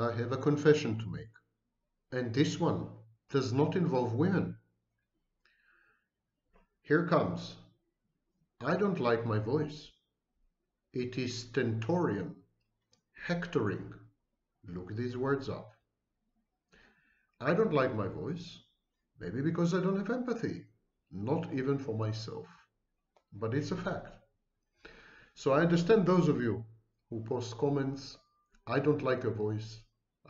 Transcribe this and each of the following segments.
I have a confession to make. And this one does not involve women. Here comes. I don't like my voice. It is stentorian, hectoring. Look these words up. I don't like my voice, maybe because I don't have empathy, not even for myself. But it's a fact. So I understand those of you who post comments, I don't like your voice,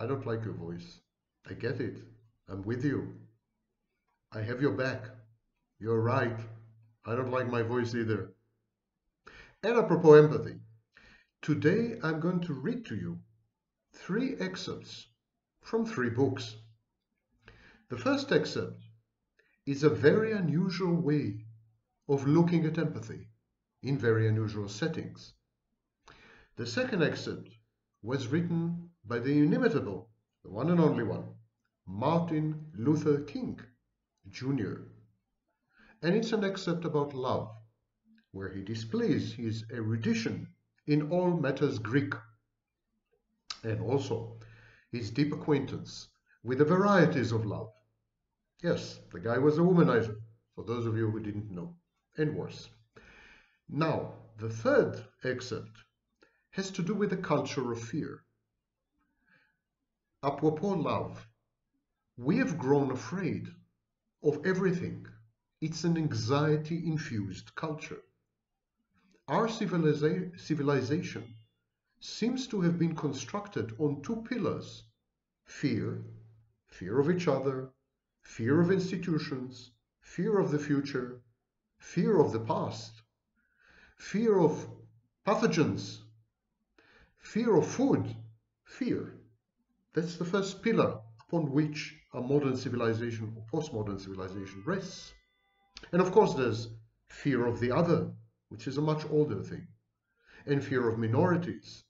I don't like your voice. I get it. I'm with you. I have your back. You're right. I don't like my voice either. And apropos empathy, today I'm going to read to you three excerpts from three books. The first excerpt is a very unusual way of looking at empathy in very unusual settings. The second excerpt was written by the inimitable, the one and only one, Martin Luther King Jr. And it's an excerpt about love, where he displays his erudition in all matters Greek, and also his deep acquaintance with the varieties of love. Yes, the guy was a womanizer, for those of you who didn't know, and worse. Now, the third excerpt has to do with the culture of fear. Apropos love, we have grown afraid of everything. It's an anxiety-infused culture. Our civiliza civilization seems to have been constructed on two pillars, fear, fear of each other, fear of institutions, fear of the future, fear of the past, fear of pathogens, fear of food, fear. That's the first pillar upon which a modern civilization or postmodern civilization rests. And of course, there's fear of the other, which is a much older thing, and fear of minorities,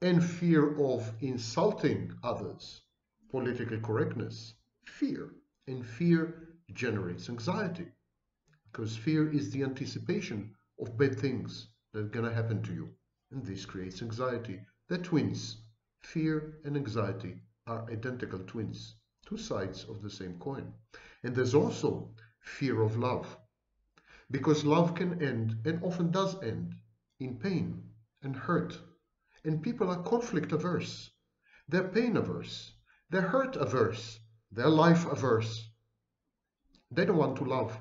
and fear of insulting others, political correctness, fear. And fear generates anxiety, because fear is the anticipation of bad things that are going to happen to you. And this creates anxiety. They're twins. Fear and anxiety are identical twins two sides of the same coin. And there's also fear of love, because love can end, and often does end, in pain and hurt. And people are conflict averse, they're pain averse, they're hurt averse, they're life averse. They don't want to love.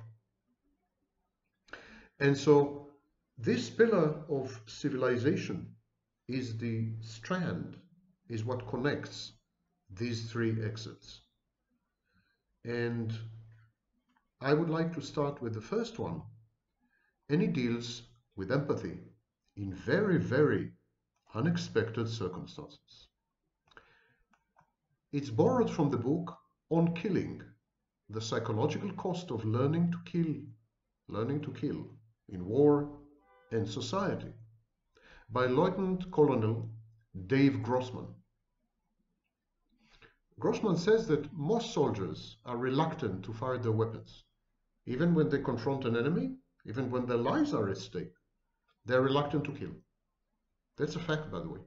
And so this pillar of civilization is the strand, is what connects these three exits. And I would like to start with the first one. And it deals with empathy in very, very unexpected circumstances. It's borrowed from the book On Killing, the psychological cost of learning to kill, learning to kill in war and society by Lieutenant Colonel Dave Grossman. Grossman says that most soldiers are reluctant to fire their weapons. Even when they confront an enemy, even when their lives are at stake, they're reluctant to kill. That's a fact, by the way.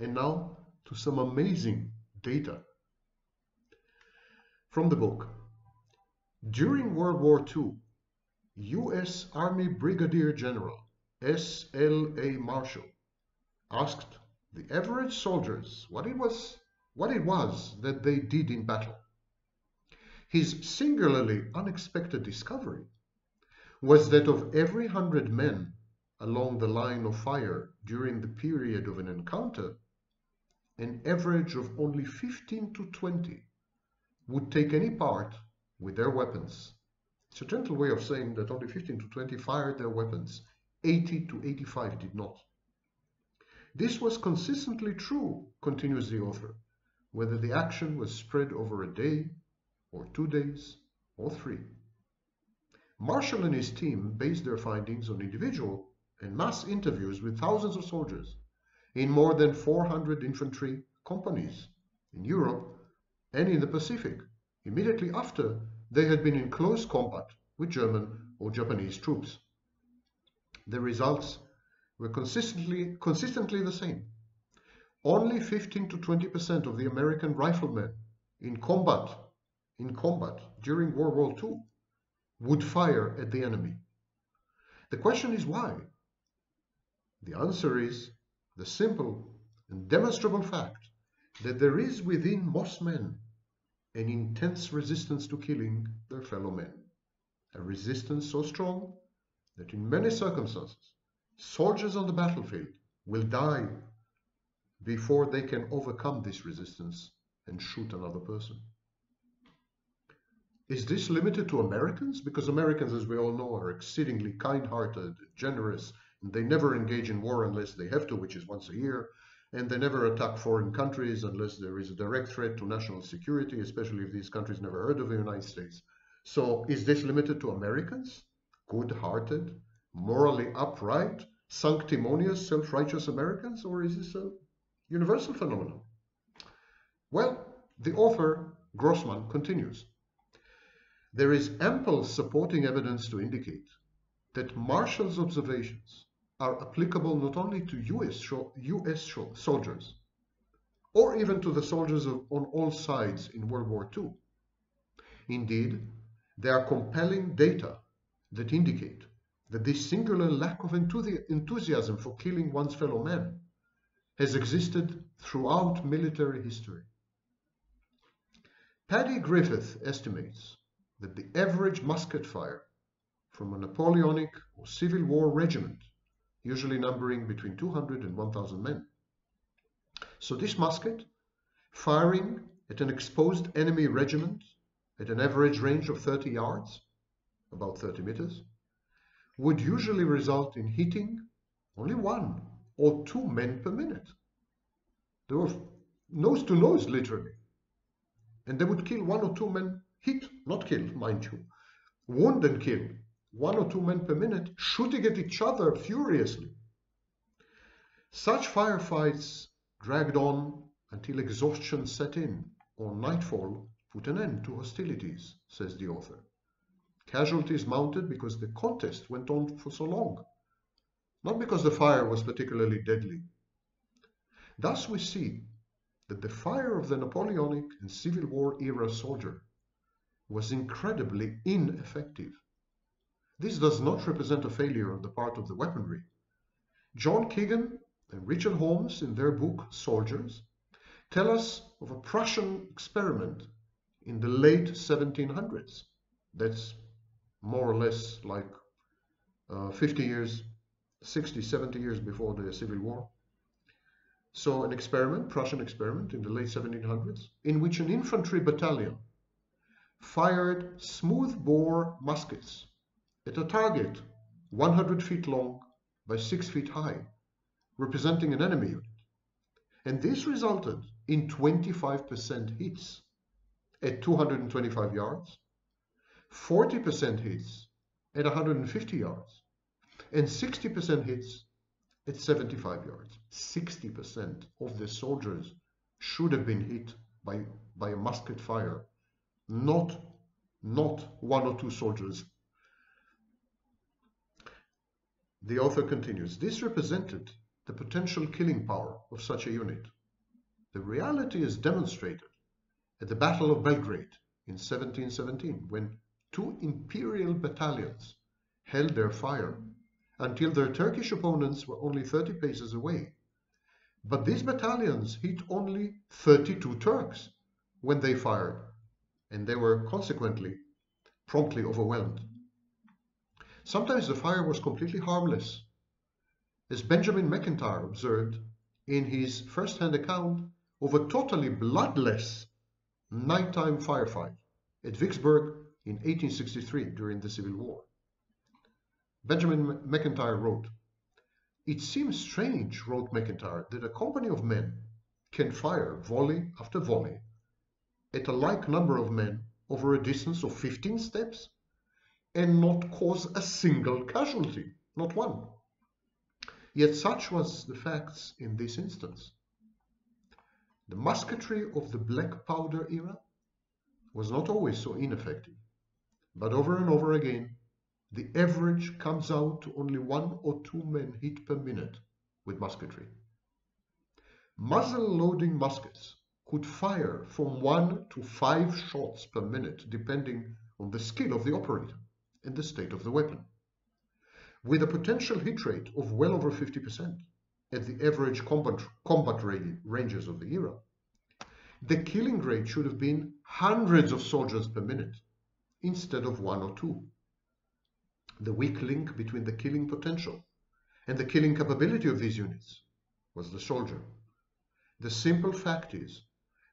And now to some amazing data. From the book. During World War II, U.S. Army Brigadier General S.L.A. Marshall asked the average soldiers what it was what it was that they did in battle. His singularly unexpected discovery was that of every hundred men along the line of fire during the period of an encounter, an average of only 15 to 20 would take any part with their weapons. It's a gentle way of saying that only 15 to 20 fired their weapons, 80 to 85 did not. This was consistently true, continues the author, whether the action was spread over a day, or two days, or three. Marshall and his team based their findings on individual and mass interviews with thousands of soldiers in more than 400 infantry companies in Europe and in the Pacific, immediately after they had been in close combat with German or Japanese troops. The results were consistently, consistently the same. Only 15 to 20% of the American riflemen in combat, in combat during World War II would fire at the enemy. The question is why? The answer is the simple and demonstrable fact that there is within most men an intense resistance to killing their fellow men. A resistance so strong that in many circumstances, soldiers on the battlefield will die before they can overcome this resistance and shoot another person. Is this limited to Americans? Because Americans, as we all know, are exceedingly kind-hearted, generous, and they never engage in war unless they have to, which is once a year, and they never attack foreign countries unless there is a direct threat to national security, especially if these countries never heard of the United States. So is this limited to Americans? Good-hearted, morally upright, sanctimonious, self-righteous Americans, or is this a universal phenomenon? Well, the author, Grossman, continues. There is ample supporting evidence to indicate that Marshall's observations are applicable not only to US, US soldiers, or even to the soldiers of, on all sides in World War II. Indeed, there are compelling data that indicate that this singular lack of enthusiasm for killing one's fellow man has existed throughout military history. Paddy Griffith estimates that the average musket fire from a Napoleonic or Civil War regiment, usually numbering between 200 and 1,000 men. So this musket, firing at an exposed enemy regiment at an average range of 30 yards, about 30 meters, would usually result in hitting only one or two men per minute. They were nose to nose, literally. And they would kill one or two men hit, not kill, mind you, wound and kill, one or two men per minute, shooting at each other furiously. Such firefights dragged on until exhaustion set in, or nightfall put an end to hostilities, says the author. Casualties mounted because the contest went on for so long, not because the fire was particularly deadly. Thus we see that the fire of the Napoleonic and Civil War era soldier was incredibly ineffective. This does not represent a failure on the part of the weaponry. John Keegan and Richard Holmes, in their book Soldiers, tell us of a Prussian experiment in the late 1700s. That's more or less like uh, 50 years, 60, 70 years before the Civil War. So an experiment, Prussian experiment in the late 1700s, in which an infantry battalion fired smooth-bore muskets at a target 100 feet long by 6 feet high, representing an enemy unit. And this resulted in 25% hits at 225 yards, 40% hits at 150 yards, and 60% hits at 75 yards. 60% of the soldiers should have been hit by, by a musket fire not, not one or two soldiers. The author continues, this represented the potential killing power of such a unit. The reality is demonstrated at the Battle of Belgrade in 1717 when two imperial battalions held their fire until their Turkish opponents were only 30 paces away. But these battalions hit only 32 Turks when they fired and they were consequently promptly overwhelmed. Sometimes the fire was completely harmless. As Benjamin McIntyre observed in his first-hand account of a totally bloodless nighttime firefight at Vicksburg in 1863 during the Civil War. Benjamin McIntyre wrote, It seems strange, wrote McIntyre, that a company of men can fire volley after volley at a like number of men over a distance of 15 steps and not cause a single casualty, not one. Yet such was the facts in this instance. The musketry of the black powder era was not always so ineffective, but over and over again, the average comes out to only one or two men hit per minute with musketry. muzzle-loading muskets could fire from one to five shots per minute, depending on the skill of the operator and the state of the weapon, with a potential hit rate of well over 50% at the average combat, combat ranges of the era. The killing rate should have been hundreds of soldiers per minute instead of one or two. The weak link between the killing potential and the killing capability of these units was the soldier. The simple fact is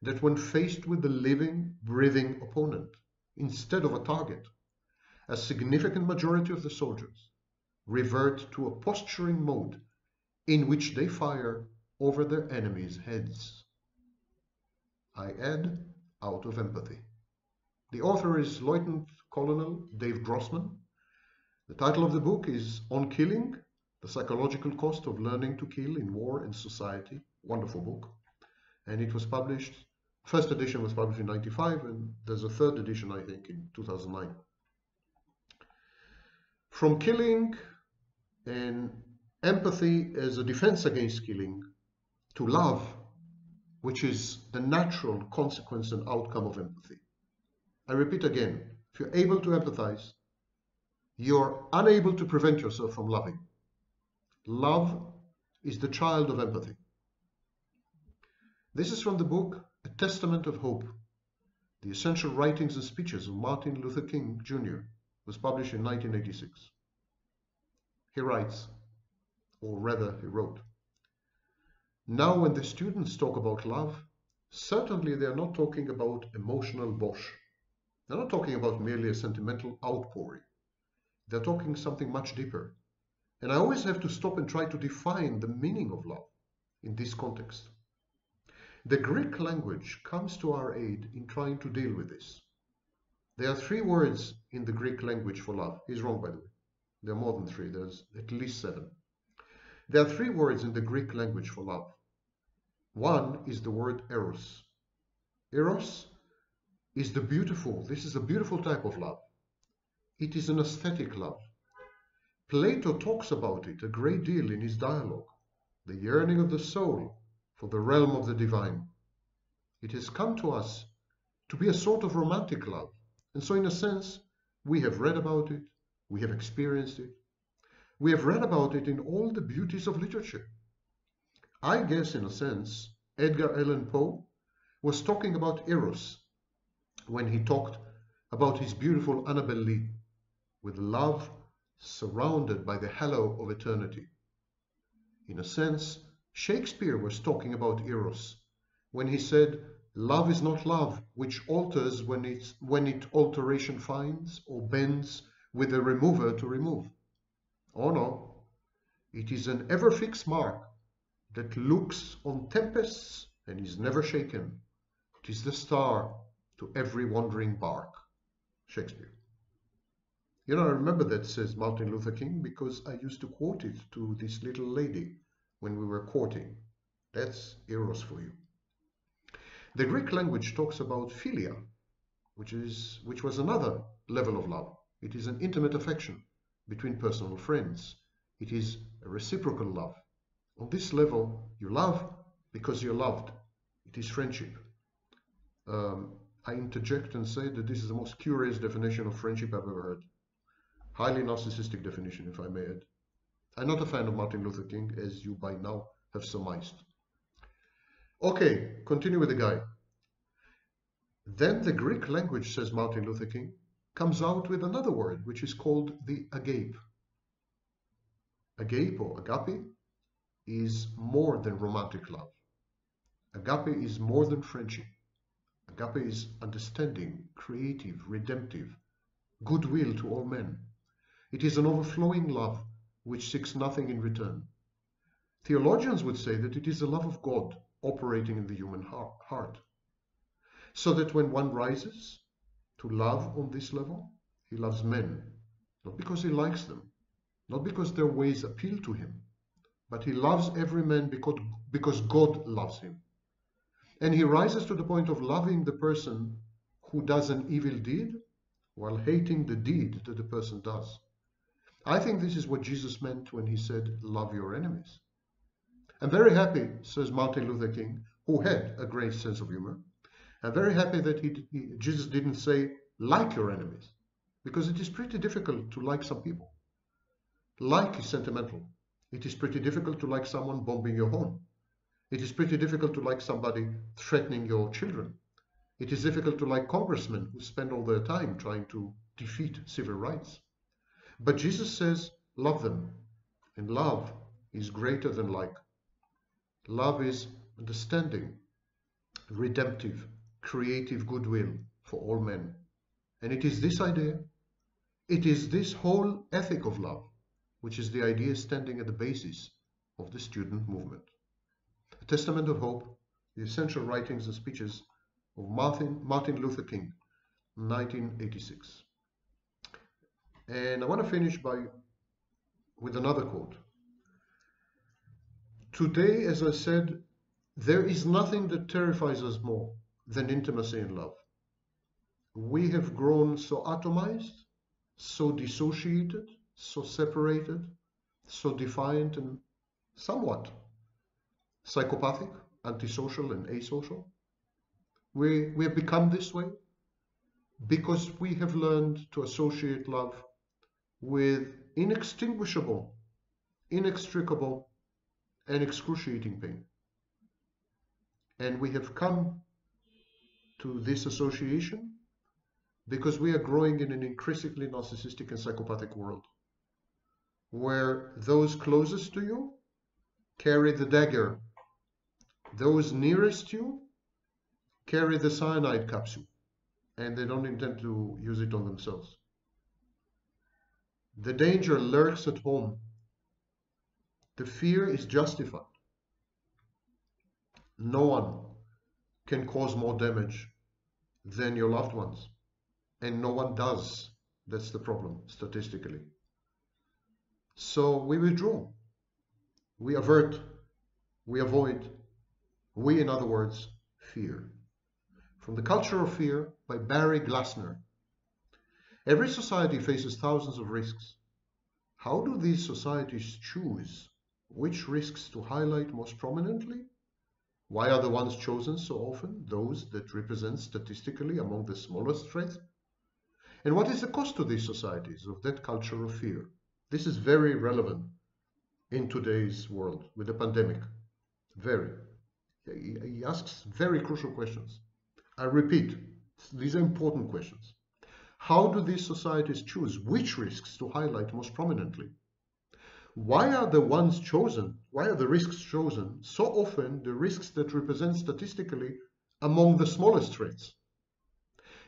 that when faced with the living, breathing opponent instead of a target, a significant majority of the soldiers revert to a posturing mode in which they fire over their enemies' heads. I add, out of empathy. The author is Lieutenant Colonel Dave Grossman. The title of the book is On Killing, The Psychological Cost of Learning to Kill in War and Society. Wonderful book. And it was published First edition was published in 95 and there's a third edition, I think, in 2009. From killing and empathy as a defense against killing to love, which is the natural consequence and outcome of empathy. I repeat again, if you're able to empathize, you're unable to prevent yourself from loving. Love is the child of empathy. This is from the book a Testament of Hope, the essential writings and speeches of Martin Luther King Jr. was published in 1986. He writes, or rather he wrote, Now when the students talk about love, certainly they are not talking about emotional bosh. They're not talking about merely a sentimental outpouring. They're talking something much deeper. And I always have to stop and try to define the meaning of love in this context. The Greek language comes to our aid in trying to deal with this. There are three words in the Greek language for love. He's wrong, by the way. There are more than three. There's at least seven. There are three words in the Greek language for love. One is the word eros. Eros is the beautiful. This is a beautiful type of love. It is an aesthetic love. Plato talks about it a great deal in his dialogue. The yearning of the soul for the realm of the divine. It has come to us to be a sort of romantic love. And so, in a sense, we have read about it, we have experienced it, we have read about it in all the beauties of literature. I guess, in a sense, Edgar Allan Poe was talking about Eros when he talked about his beautiful Annabel Lee, with love surrounded by the halo of eternity. In a sense, Shakespeare was talking about Eros when he said, Love is not love, which alters when, it's, when it alteration finds or bends with a remover to remove. Oh no, it is an ever fixed mark that looks on tempests and is never shaken. It is the star to every wandering bark. Shakespeare. You know, I remember that, says Martin Luther King, because I used to quote it to this little lady when we were courting. That's eros for you. The Greek language talks about philia, which is which was another level of love. It is an intimate affection between personal friends. It is a reciprocal love. On this level, you love because you're loved. It is friendship. Um, I interject and say that this is the most curious definition of friendship I've ever heard. Highly narcissistic definition, if I may add. I'm not a fan of Martin Luther King, as you by now have surmised. Okay, continue with the guy. Then the Greek language, says Martin Luther King, comes out with another word, which is called the agape. Agape or agape is more than romantic love. Agape is more than friendship. Agape is understanding, creative, redemptive, goodwill to all men. It is an overflowing love which seeks nothing in return. Theologians would say that it is the love of God operating in the human heart. So that when one rises to love on this level, he loves men, not because he likes them, not because their ways appeal to him, but he loves every man because, because God loves him. And he rises to the point of loving the person who does an evil deed while hating the deed that the person does. I think this is what Jesus meant when he said, Love your enemies. I'm very happy, says Martin Luther King, who had a great sense of humor. I'm very happy that he, he, Jesus didn't say, like your enemies, because it is pretty difficult to like some people. Like is sentimental. It is pretty difficult to like someone bombing your home. It is pretty difficult to like somebody threatening your children. It is difficult to like congressmen who spend all their time trying to defeat civil rights. But Jesus says, love them. And love is greater than like. Love is understanding, redemptive, creative goodwill for all men. And it is this idea, it is this whole ethic of love, which is the idea standing at the basis of the student movement. A Testament of Hope, the essential writings and speeches of Martin, Martin Luther King, 1986. And I want to finish by with another quote. Today, as I said, there is nothing that terrifies us more than intimacy and love. We have grown so atomized, so dissociated, so separated, so defiant and somewhat psychopathic, antisocial and asocial. We, we have become this way because we have learned to associate love with inextinguishable, inextricable, and excruciating pain. And we have come to this association because we are growing in an increasingly narcissistic and psychopathic world where those closest to you carry the dagger, those nearest you carry the cyanide capsule, and they don't intend to use it on themselves. The danger lurks at home. The fear is justified. No one can cause more damage than your loved ones. And no one does. That's the problem, statistically. So we withdraw. We avert. We avoid. We, in other words, fear. From The Culture of Fear by Barry Glassner. Every society faces thousands of risks. How do these societies choose which risks to highlight most prominently? Why are the ones chosen so often those that represent statistically among the smallest threats? And what is the cost to these societies of that culture of fear? This is very relevant in today's world with the pandemic. Very. He asks very crucial questions. I repeat, these are important questions. How do these societies choose which risks to highlight most prominently? Why are the ones chosen, why are the risks chosen so often the risks that represent statistically among the smallest threats?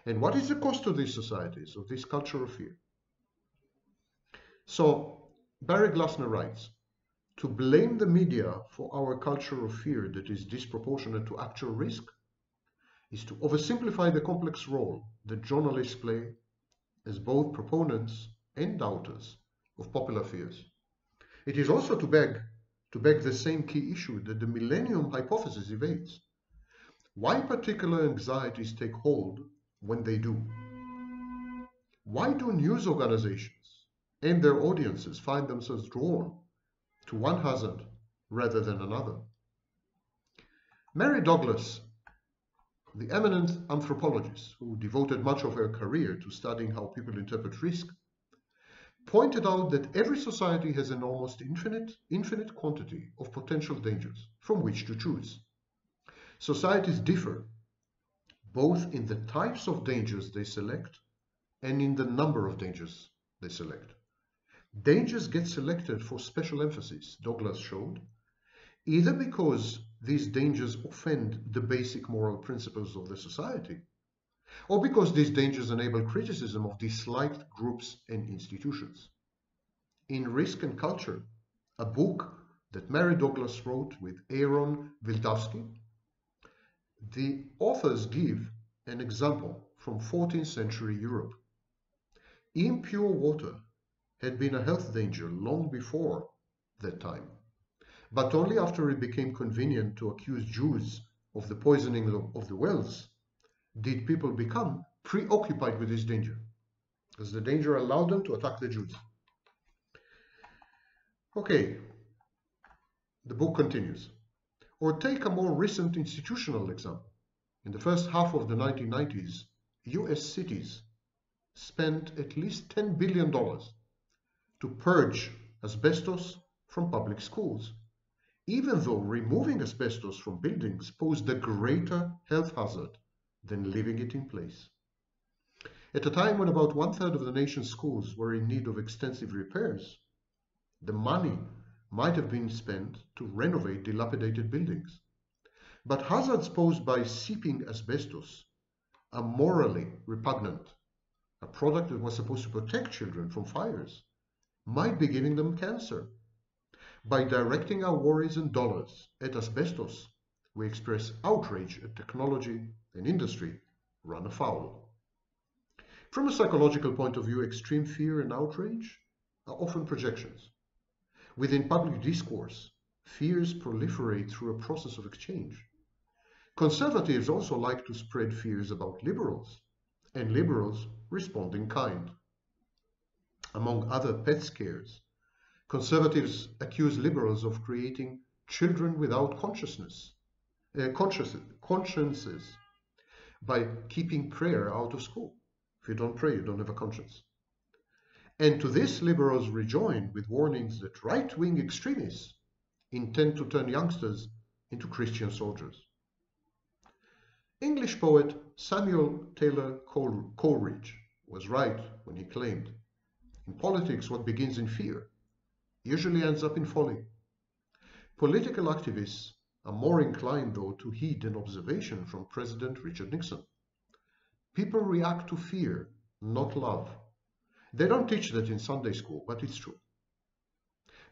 And what is the cost to these societies of this culture of fear? So Barry Glassner writes, to blame the media for our culture of fear that is disproportionate to actual risk is to oversimplify the complex role that journalists play as both proponents and doubters of popular fears. It is also to beg, to beg the same key issue that the Millennium Hypothesis evades. Why particular anxieties take hold when they do? Why do news organizations and their audiences find themselves drawn to one hazard rather than another? Mary Douglas the eminent anthropologist who devoted much of her career to studying how people interpret risk pointed out that every society has an almost infinite, infinite quantity of potential dangers from which to choose. Societies differ both in the types of dangers they select and in the number of dangers they select. Dangers get selected for special emphasis, Douglas showed, either because these dangers offend the basic moral principles of the society, or because these dangers enable criticism of disliked groups and institutions. In Risk and Culture, a book that Mary Douglas wrote with Aaron Wildavsky, the authors give an example from 14th century Europe. Impure water had been a health danger long before that time. But only after it became convenient to accuse Jews of the poisoning of the wells did people become preoccupied with this danger, because the danger allowed them to attack the Jews. Okay, The book continues. Or take a more recent institutional example. In the first half of the 1990s, US cities spent at least $10 billion to purge asbestos from public schools, even though removing asbestos from buildings posed a greater health hazard than leaving it in place. At a time when about one third of the nation's schools were in need of extensive repairs, the money might have been spent to renovate dilapidated buildings. But hazards posed by seeping asbestos are morally repugnant. A product that was supposed to protect children from fires might be giving them cancer. By directing our worries and dollars at asbestos, we express outrage at technology and industry run afoul. From a psychological point of view, extreme fear and outrage are often projections. Within public discourse, fears proliferate through a process of exchange. Conservatives also like to spread fears about liberals, and liberals respond in kind. Among other pet scares, conservatives accuse liberals of creating children without consciousness, uh, consciences by keeping prayer out of school. If you don't pray, you don't have a conscience. And to this, liberals rejoin with warnings that right wing extremists intend to turn youngsters into Christian soldiers. English poet Samuel Taylor Coleridge was right when he claimed in politics, what begins in fear usually ends up in folly. Political activists are more inclined, though, to heed an observation from President Richard Nixon. People react to fear, not love. They don't teach that in Sunday school, but it's true.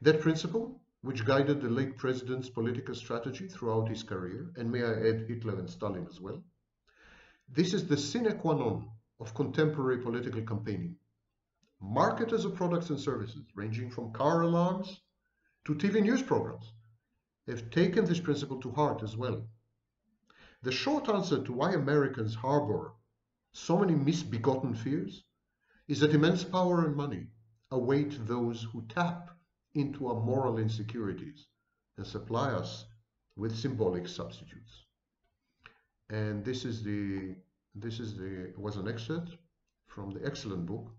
That principle, which guided the late president's political strategy throughout his career, and may I add Hitler and Stalin as well, this is the sine qua non of contemporary political campaigning. Marketers of products and services, ranging from car alarms to TV news programs, have taken this principle to heart as well. The short answer to why Americans harbor so many misbegotten fears is that immense power and money await those who tap into our moral insecurities and supply us with symbolic substitutes. And this is the this is the was an excerpt from the excellent book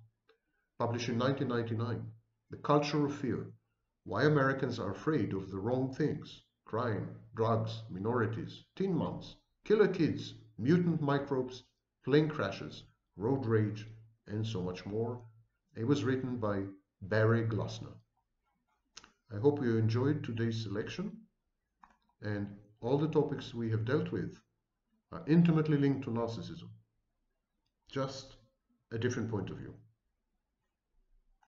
published in 1999, The Culture of Fear: Why Americans Are Afraid of the Wrong Things, Crime, Drugs, Minorities, Teen Moms, Killer Kids, Mutant Microbes, Plane Crashes, Road Rage, and so much more. It was written by Barry Glassner. I hope you enjoyed today's selection and all the topics we have dealt with are intimately linked to narcissism. Just a different point of view.